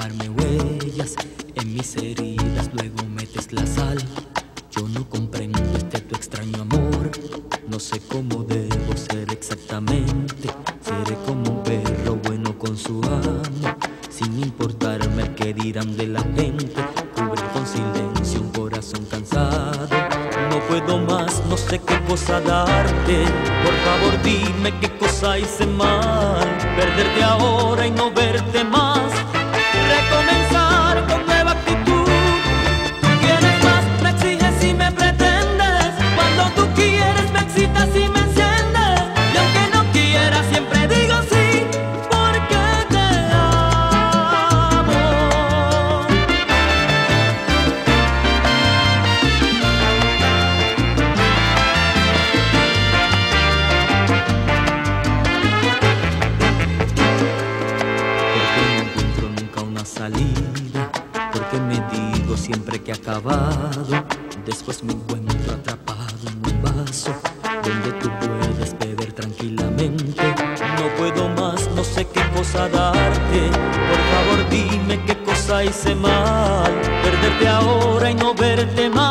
dejarme huellas en mis heridas, luego metes la sal. Yo no comprendo este tu extraño amor, no sé cómo debo ser exactamente. Seré como un perro bueno con su amo, sin importarme que dirán de la gente. Cubre con silencio un corazón cansado. No puedo más, no sé qué cosa darte. Por favor, dime qué cosa hice mal. Perderte ahora y no verte más salida, porque me digo siempre que he acabado, después me encuentro atrapado en un vaso donde tú puedes beber tranquilamente. No puedo más, no sé qué cosa darte, por favor dime qué cosa hice mal, perderte ahora y no verte más.